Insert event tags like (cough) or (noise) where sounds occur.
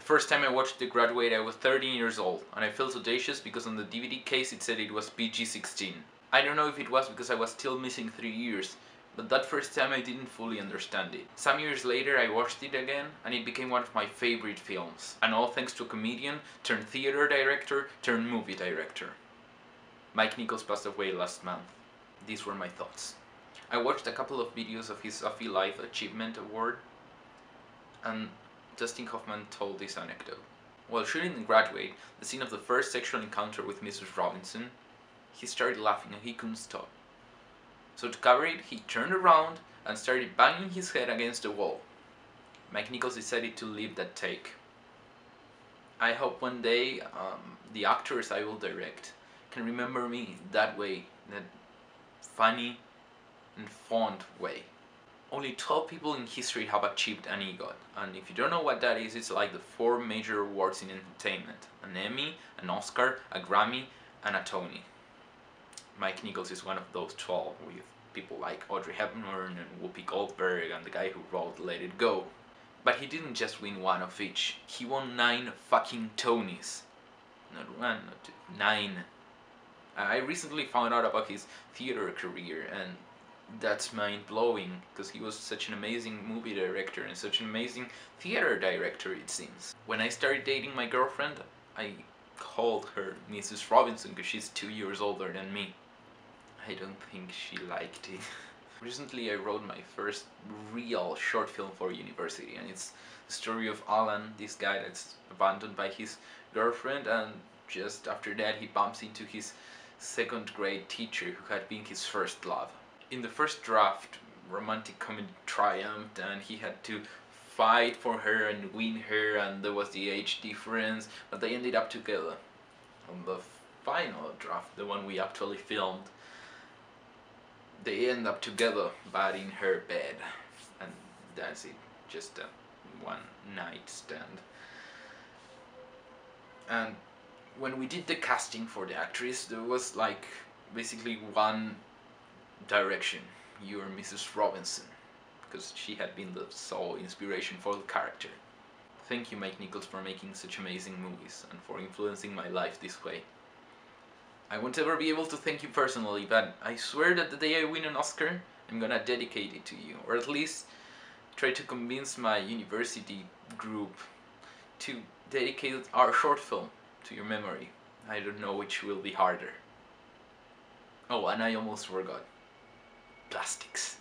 The first time I watched The Graduate I was 13 years old and I felt audacious because on the DVD case it said it was PG-16. I don't know if it was because I was still missing 3 years, but that first time I didn't fully understand it. Some years later I watched it again and it became one of my favorite films. And all thanks to a comedian, turned theater director, turned movie director. Mike Nichols passed away last month. These were my thoughts. I watched a couple of videos of his AFI Life Achievement Award and Dustin Hoffman told this anecdote. While shooting The Graduate, the scene of the first sexual encounter with Mrs. Robinson, he started laughing and he couldn't stop. So to cover it, he turned around and started banging his head against the wall. Mike Nichols decided to leave that take. I hope one day um, the actors I will direct can remember me that way, that funny and fond way. Only 12 people in history have achieved an EGOT, and if you don't know what that is, it's like the four major awards in entertainment. An Emmy, an Oscar, a Grammy, and a Tony. Mike Nichols is one of those 12 with people like Audrey Hepburn and Whoopi Goldberg and the guy who wrote Let It Go. But he didn't just win one of each, he won 9 fucking Tonys. Not one, not two, 9. I recently found out about his theater career and that's mind-blowing because he was such an amazing movie director and such an amazing theater director it seems. When I started dating my girlfriend, I called her Mrs. Robinson because she's two years older than me. I don't think she liked it. (laughs) Recently I wrote my first real short film for university and it's the story of Alan, this guy that's abandoned by his girlfriend and just after that he bumps into his second grade teacher who had been his first love. In the first draft, romantic comedy triumphed and he had to fight for her and win her and there was the age difference, but they ended up together. On the final draft, the one we actually filmed, they end up together but in her bed and that's it just a one night stand and when we did the casting for the actress there was like basically one direction you're Mrs. Robinson because she had been the sole inspiration for the character thank you Mike Nichols for making such amazing movies and for influencing my life this way I won't ever be able to thank you personally, but I swear that the day I win an Oscar, I'm gonna dedicate it to you, or at least try to convince my university group to dedicate our short film to your memory. I don't know which will be harder. Oh, and I almost forgot. Plastics.